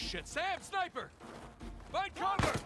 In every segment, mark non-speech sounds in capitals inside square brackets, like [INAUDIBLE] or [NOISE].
shit. Sam, sniper! Find cover!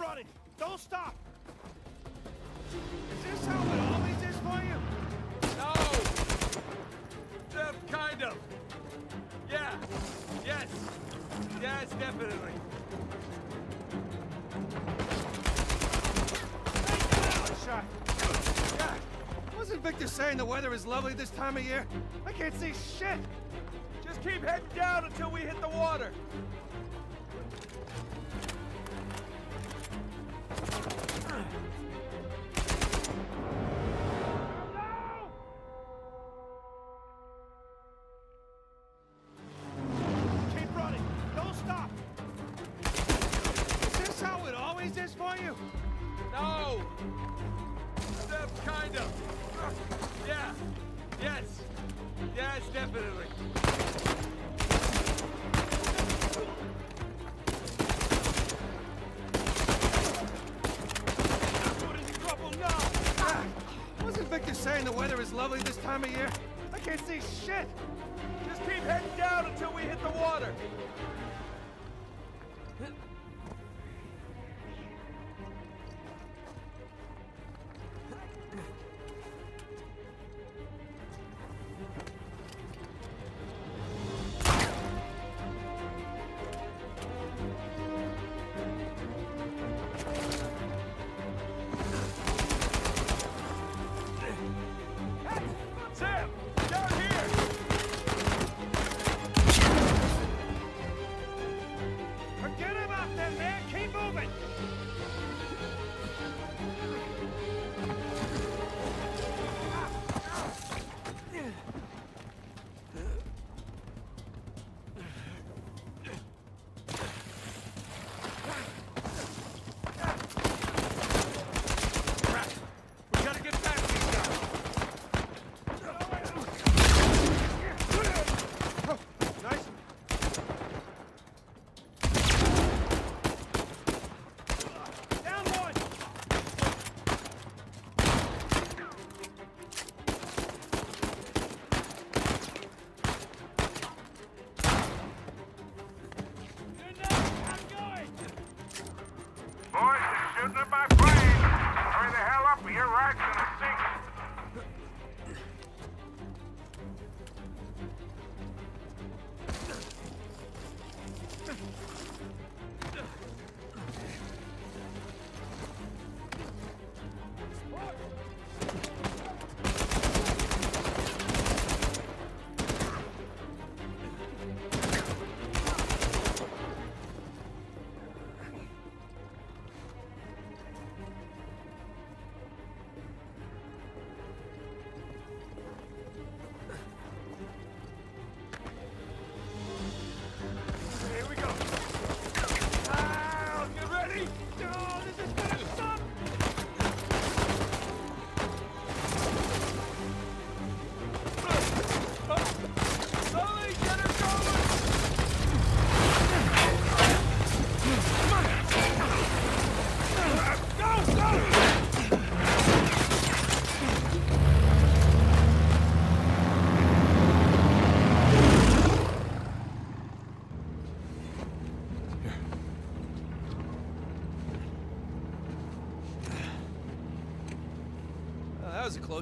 Running! Don't stop! Is this how it always is for you? No! Uh, kind of. Yeah. Yes. Yes, definitely. One shot. Yeah. Wasn't Victor saying the weather is lovely this time of year? I can't see shit! Just keep heading down until we hit the water. I can't see shit! Just keep heading down until we hit the water.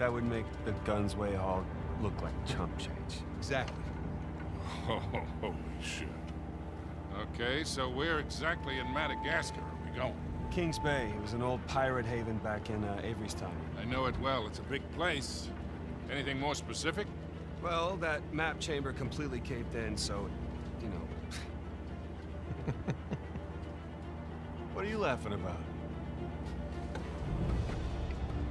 That would make the Gunsway haul look like chump change. Exactly. Oh, [LAUGHS] holy shit. Okay, so where exactly in Madagascar are we going? Kings Bay. It was an old pirate haven back in uh, Avery's time. I know it well. It's a big place. Anything more specific? Well, that map chamber completely caved in, so, you know. [LAUGHS] what are you laughing about?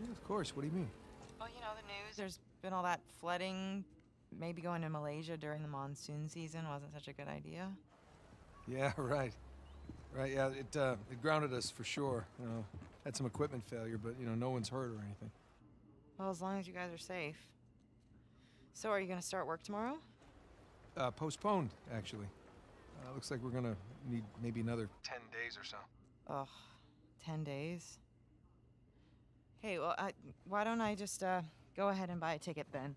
Yeah, of course. What do you mean? Well, you know the news. There's been all that flooding. Maybe going to Malaysia during the monsoon season wasn't such a good idea. Yeah, [LAUGHS] right. Right, yeah, it, uh, it grounded us for sure. You know, had some equipment failure, but, you know, no one's hurt or anything. Well, as long as you guys are safe. So, are you going to start work tomorrow? Uh, postponed, actually. Uh, looks like we're gonna need maybe another 10 days or so. Ugh, 10 days. Hey, well, I, why don't I just uh, go ahead and buy a ticket then?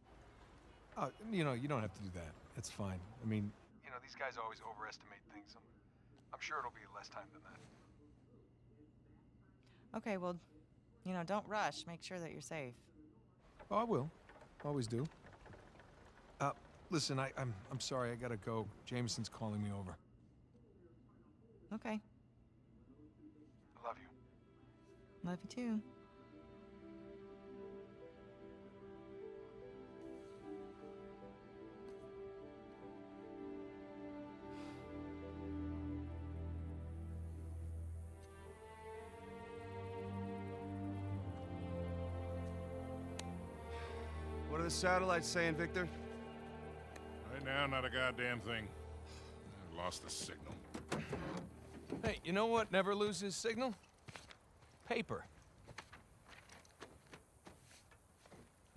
Oh, you know, you don't have to do that. It's fine. I mean, you know, these guys always overestimate things. I'm, I'm sure it'll be less time than that. Okay, well, you know, don't rush. Make sure that you're safe. Oh, I will. Always do. Uh, listen, I, I'm, I'm sorry. I gotta go. Jameson's calling me over. Okay, I love you. love you too. Are the satellites saying, Victor? Right now, not a goddamn thing. I lost the signal. Hey, you know what never loses signal? Paper.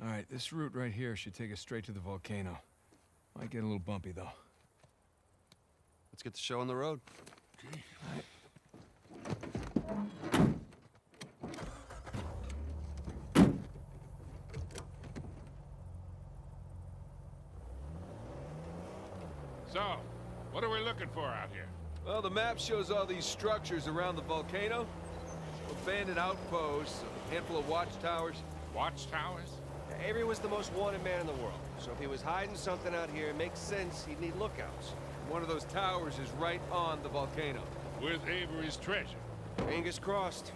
All right, this route right here should take us straight to the volcano. Might get a little bumpy, though. Let's get the show on the road. So, what are we looking for out here? Well, the map shows all these structures around the volcano. Abandoned outposts, a handful of watchtowers. Watchtowers? Avery was the most wanted man in the world, so if he was hiding something out here, it makes sense he'd need lookouts. One of those towers is right on the volcano. With Avery's treasure. Fingers crossed.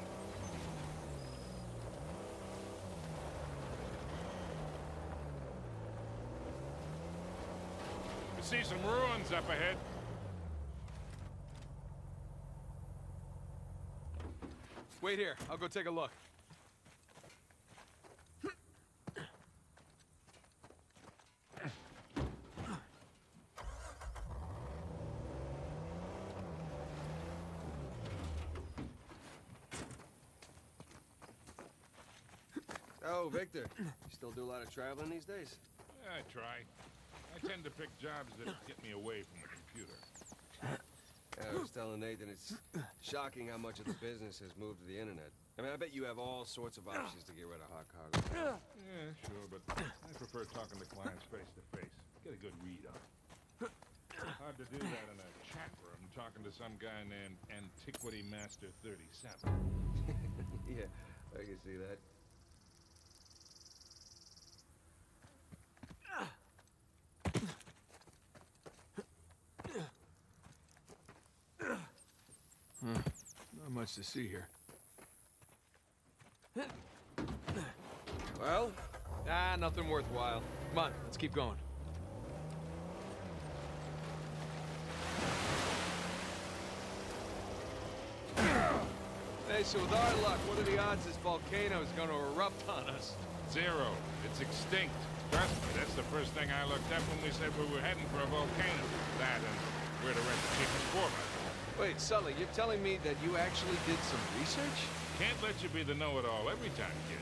See some ruins up ahead. Wait here. I'll go take a look. Oh, Victor. You still do a lot of traveling these days? I try. I tend to pick jobs that get me away from the computer. Yeah, I was telling Nathan it's shocking how much of the business has moved to the internet. I mean, I bet you have all sorts of options to get rid of hot cargo. Yeah, sure, but I prefer talking to clients face to face. Get a good read on it. Hard to do that in a chat room talking to some guy named Antiquity Master 37. [LAUGHS] yeah, I can see that. Not much to see here. Well, Ah, nothing worthwhile. Come on, let's keep going. Hey, so with our luck, what are the odds this volcano is going to erupt on us? Zero. It's extinct. Trust me, that's the first thing I looked up when we said we were heading for a volcano. That and where to rent the cheapest four by Wait, Sully, you're telling me that you actually did some research? Can't let you be the know-it-all every time, kid.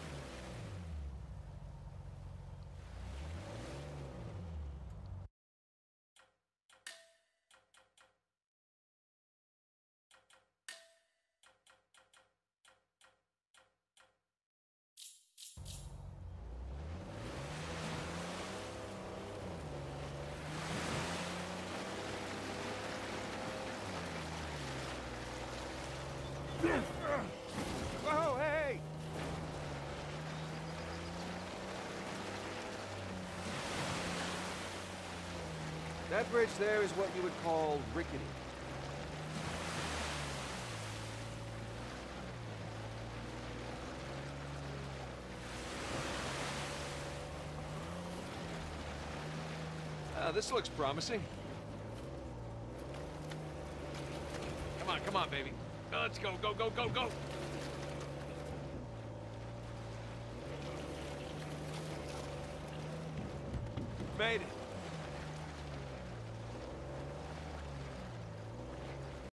Whoa, hey! That bridge there is what you would call rickety. Uh, this looks promising. Come on, come on, baby. Let's go, go, go, go, go! Made it.